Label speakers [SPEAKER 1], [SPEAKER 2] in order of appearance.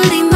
[SPEAKER 1] Somebody